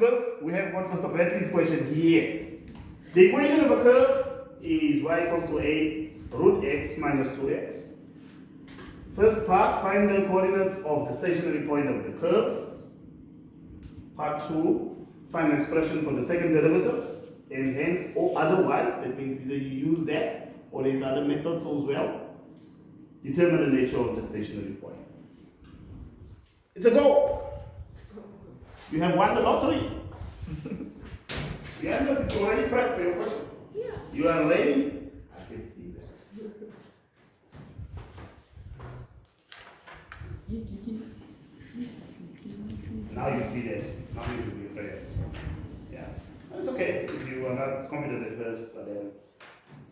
we have what Mr. Bradley's question here. The equation of a curve is y equals to a root x minus 2x. First part, find the coordinates of the stationary point of the curve. Part 2, find an expression for the second derivative. And hence, or otherwise, that means either you use that or there's other methods as well. Determine the nature of the stationary point. It's a go. You have won the lottery. you are not already prepped for your question. Yeah. You are ready? I can see that. Now you see that. Now you will be afraid. Yeah. It's okay if you are not confident at first, but then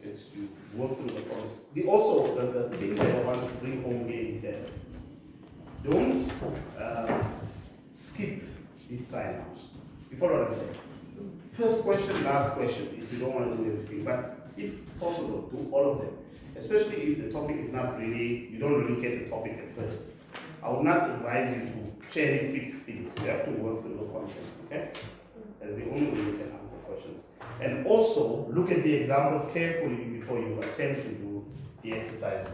it's you work through the process. The also the, the thing that I want to bring home here is that don't uh, skip these triangles. You follow what I'm saying? First question, last question, if you don't want to do everything. But if possible, do all of them. Especially if the topic is not really, you don't really get the topic at first. I would not advise you to cherry pick things. You have to work through the content, okay? That's the only way you can answer questions. And also, look at the examples carefully before you attempt to do the exercise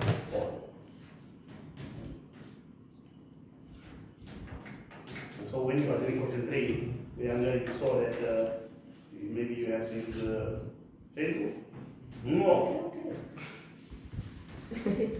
So when you are doing question three, we Leandra, you saw that uh, maybe you have to use the chain tool. Mm, okay, okay.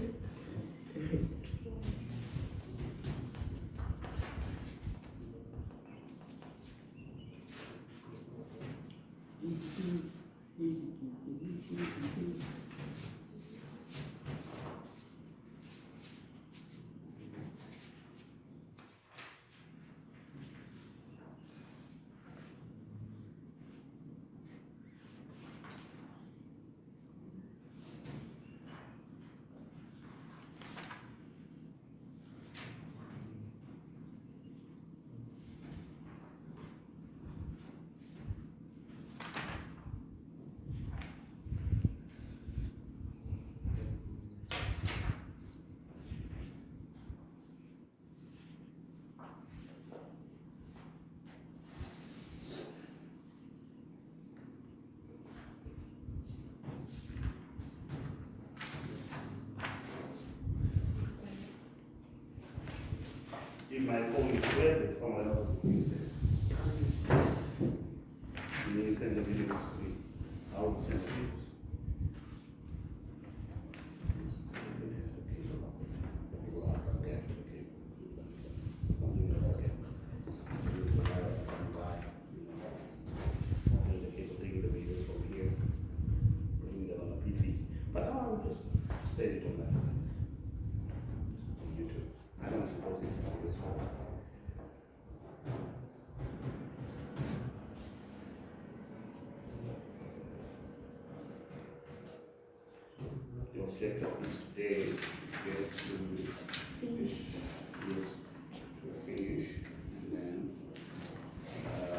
If my phone is red, then someone else is use it. You send the videos to me. I will send the videos. Something that's okay. Something the cable, taking the videos from here, putting it on a PC. But now I will just save it on that. On YouTube. I don't suppose it's on this one. The objective is today. To get to finish, yes, to finish, and then, uh,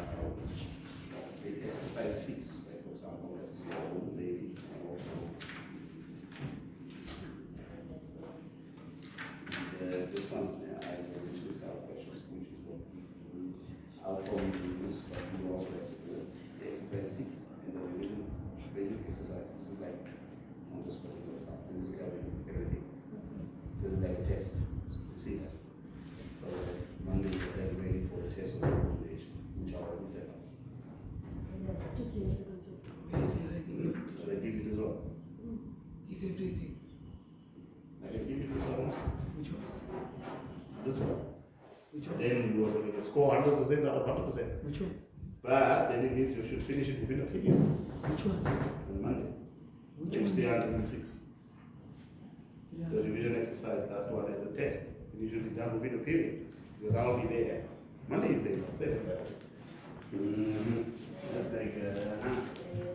take exercise six, like for example, that's your old lady, and also uh, this one's, uh, I will just start questions, which is what we do. I'll probably do this, but we also have to do the exercise six, and then we do basic exercise, this is like, on this particular stuff, this is covering everything. This is like a test, you see that? So Monday, we're getting ready for the test of the foundation, which I already set up. Just give me a second to. So they give you this one, Give everything. I can give you this one, Which one? this one. Which one? Then you are going to score hundred percent out of hundred percent. Which one? But then it means you should finish it within a period Which one? on Monday. Which Next one? day, hundred and six. Yeah. The revision exercise, that one is a test. It should be done within a period, because I'll be there. Monday is there, I'll say that. Mhm. That's like, uh, huh.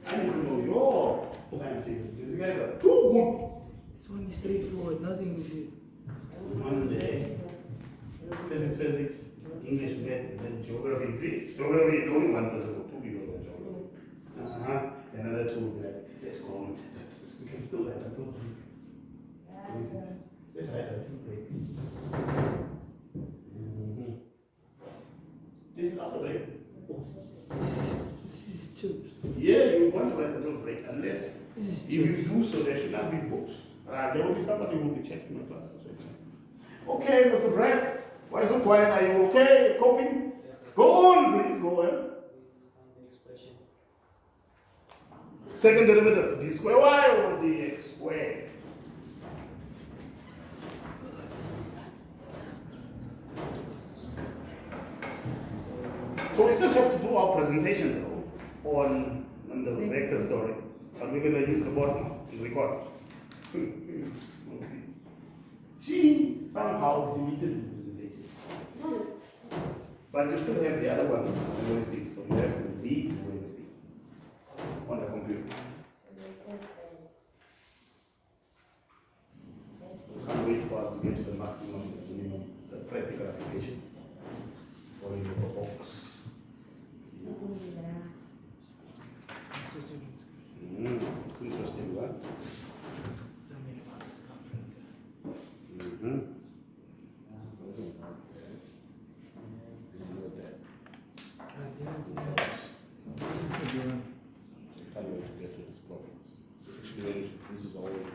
I need to know your timetable, because you guys are too It's only straightforward, nothing is it. good. Monday, physics, physics, English, maths, and then geography. See, geography is only one person, or two people in geography. Uh-huh, another two, will be like, let's go on, let's, we can still let them do. Physics. Let's write a tea break. Mhm. This is after break. Yeah, you want to write a little break, unless if you do so, there should not be books. Uh, there will be somebody who will be checking the classes. Okay, Mr. Brad, why so quiet? Are you okay? Coping? Go on, please, go on. Second derivative, d square y over dx squared. So we still have to do our presentation though on, on the vector story, but we're gonna use the board now to record. we'll see. She somehow deleted the presentation. But you still have the other one on Wednesday, so you have to read Wednesday on the computer. Can't wait for us to get to the maximum, the minimum, the practical application. For your box. Mm, it's interesting, right? Can't wait to get to this problem. This is always.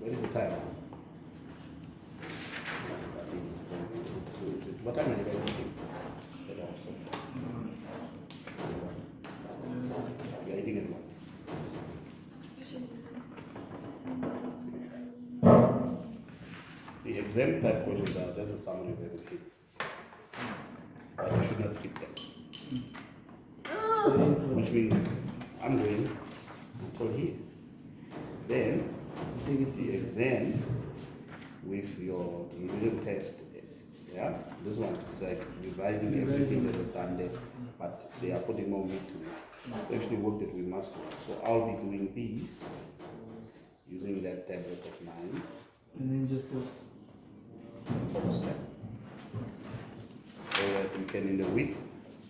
What is the time? I think it's going to- to- What time are you guys eating? That also. You're eating at what? Exam type questions are just a summary of everything. But you should not skip them. Which means I'm going until here. Then the exam with your revision test. Yeah, this one's is like revising everything that was done there, but they are putting more meat to it. It's actually work that we must do. So I'll be doing these using that tablet of mine. And then just put Focus tab. So that we can in the week,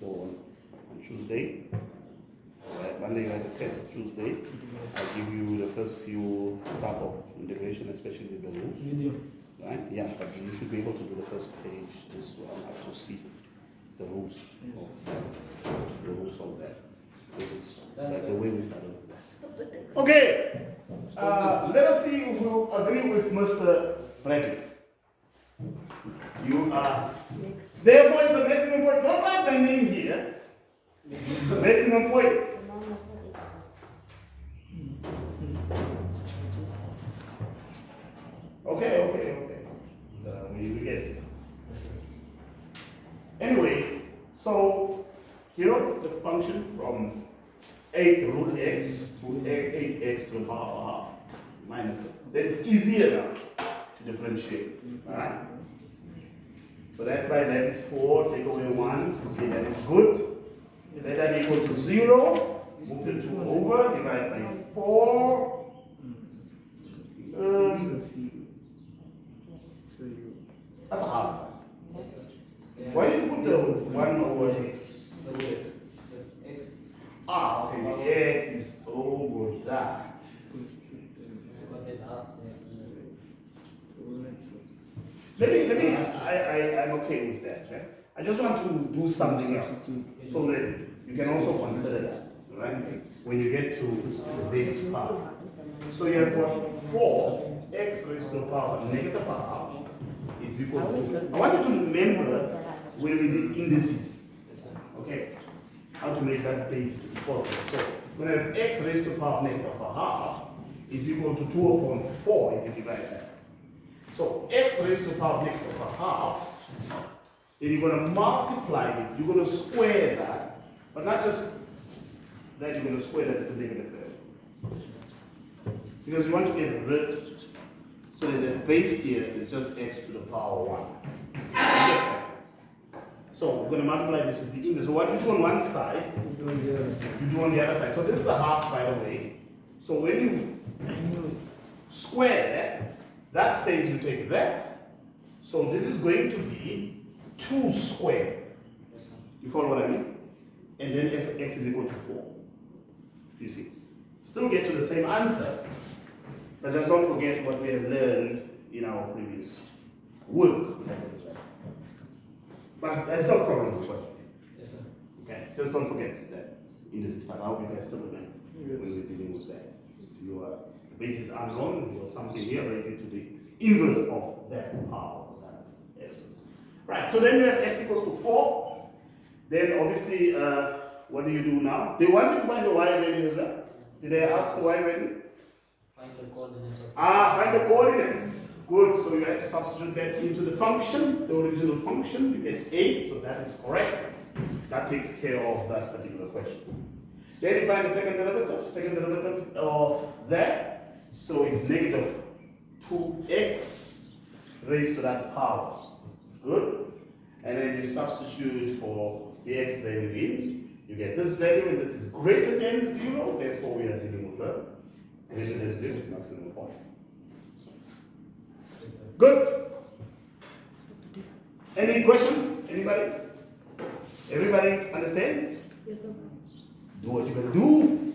so on, on Tuesday, right, Monday you have the test, Tuesday, I'll give you the first few stuff of integration, especially the rules. video. Right? Yeah, but you should be able to do the first page, this one, have to see the rules of that, the rules of that. This is like the way we started. Okay, uh, let us see if we agree with Mr. Bradley. You are, therefore it's a maximum point, don't write my name here. Maximum point. Okay, okay, okay. Uh, we, we get it. Anyway, so here the function from 8 root x to 8, 8x to the power of a half minus it. Then it's easier now to differentiate. Alright? So that by that is 4, take away 1, okay, that is good. Let that equal to 0, move the 2 over, divide by 4. Um, that's a half. Why did you put the 1 over x? Ah, okay, the x is over that. Let me, let me, I, I, I'm okay with that? I just want to do something else, so that you can also consider that, right? When you get to this part. So you have got four, x raised to the power negative half is equal to, I want you to remember when we did indices, okay? How to make that base equal. So when I have x raised to the power negative half is equal to two upon four if you divide that. So x raised to the power of negative a half, then you're going to multiply this, you're going to square that, but not just that, you're going to square that to negative value. Because you want to get rid, so that the base here is just x to the power 1. So we're going to multiply this with the inverse. So what you do on one side, the you do on the other side. So this is a half, by the way. So when you square that, that says you take that. So this is going to be 2 squared. You follow what I mean? And then f x is equal to 4. You see? Still get to the same answer. But just don't forget what we have learned in our previous work. But that's no problem with what. Yes, sir. Okay, just don't forget that indices are how you guys still remember Yes. when we're dealing with that. You are base is unknown, you have something here, raise it to the inverse of that power. Excellent. Right, so then you have x equals to 4. Then obviously, uh, what do you do now? They want you to find the y value as well. Did I ask the y value? Find the coordinates. Ah, find the coordinates. Good, so you have to substitute that into the function, the original function. You get 8, so that is correct. That takes care of that particular question. Then you find the second derivative, second derivative of that. So it's negative 2x raised to that power. Good. And then you substitute for the x value in. You get this value, and this is greater than 0. Therefore, we are dealing with a greater than 0 is maximum point. Good. Any questions? Anybody? Everybody understands? Yes, sir. Do what you gotta do.